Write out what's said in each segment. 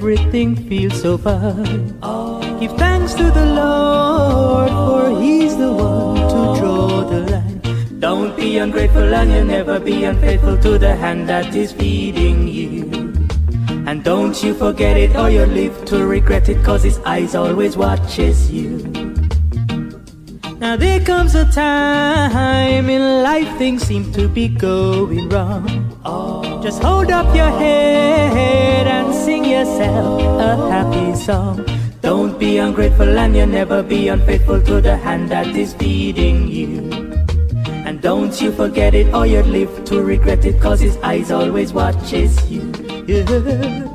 everything feels so fine. Give thanks to the Lord, for He's the one to draw the line. Don't be ungrateful and you'll never be unfaithful to the hand that is feeding you. And don't you forget it or you'll live to regret it, cause His eyes always watches you. Now there comes a time in life things seem to be going wrong. Just hold up your head and sing yourself a happy song. Don't be ungrateful and you'll never be unfaithful to the hand that is feeding you. And don't you forget it or you'll live to regret it cause his eyes always watches you. Yeah.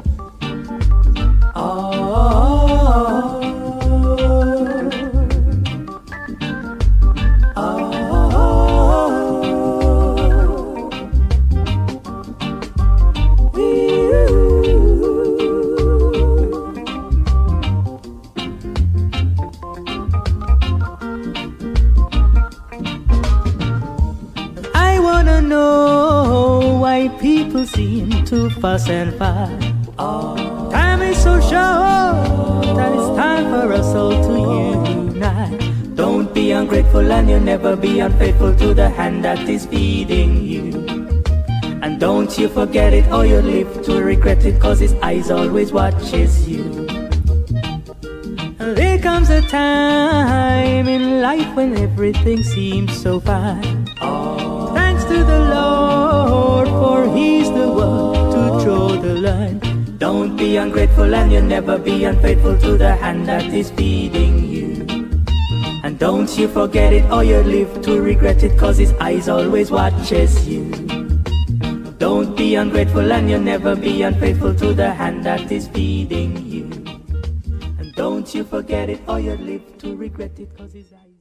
I wanna know why people seem to fuss and fight. Time is so short that it's time for us all to unite. Don't be ungrateful and you'll never be unfaithful to the hand that is feeding you. And don't you forget it or you'll live to regret it cause his eyes always watches you. There comes a time in life when everything seems so fine. Thanks to the Lord, Don't be ungrateful and you'll never be unfaithful to the hand that is feeding you. And don't you forget it or you'll live to regret it, cause His eyes always watches you. Don't be ungrateful and you'll never be unfaithful to the hand that is feeding you. And don't you forget it or you'll live to regret it, cause His eyes